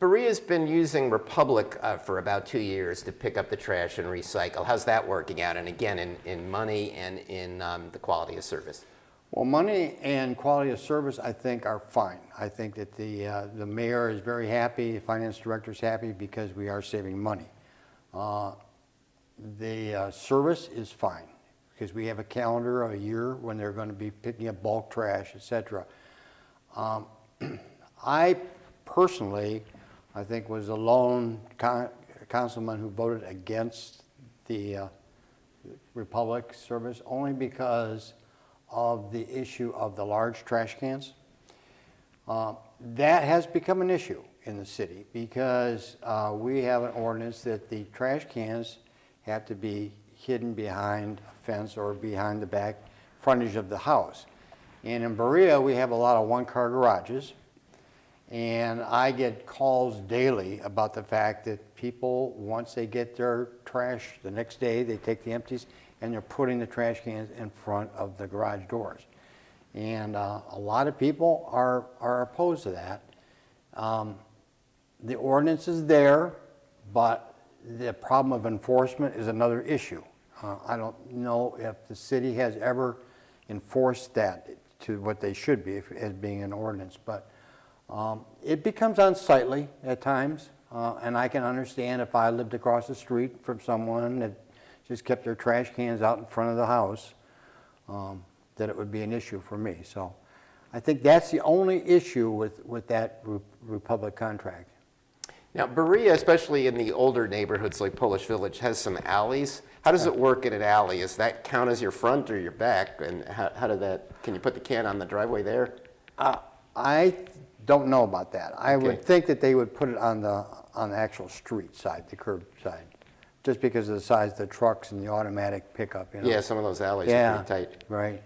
Berea's been using Republic uh, for about two years to pick up the trash and recycle. How's that working out? And again, in, in money and in um, the quality of service. Well, money and quality of service, I think, are fine. I think that the, uh, the mayor is very happy, the finance director is happy because we are saving money. Uh, The uh, service is fine, because we have a calendar of a year when they're gonna be picking up bulk trash, etc. Um, I personally, I think was the lone con- councilman who voted against the uh, Republic service, only because of the issue of the large trash cans. Uh, That has become an issue in the city because uh, we have an ordinance that the trash cans have to be hidden behind a fence or behind the back frontage of the house. And in Berea, we have a lot of one-car garages. And I get calls daily about the fact that people, once they get their trash, the next day, they take the empties and they're putting the trash cans in front of the garage doors. And uh, a lot of people are, are opposed to that. Um, The ordinance is there, but the problem of enforcement is another issue. Uh, I don't know if the city has ever enforced that to what they should be if- as being an ordinance, but um, It becomes unsightly at times, uh, and I can understand if I lived across the street from someone that just kept their trash cans out in front of the house, um, that it would be an issue for me. So I think that's the only issue with, with that Re- Republic contract. Now, Berea, especially in the older neighborhoods like Polish Village, has some alleys. How does it work in an alley? Does that count as your front or your back? And how, how did that, can you put the can on the driveway there? Uh, I don't know about that. I would Okay. think that they would put it on the, on the actual street side, the curb side, just because of the size of the trucks and the automatic pickup, you know? Yeah, some of those alleys are Yeah, pretty tight. right.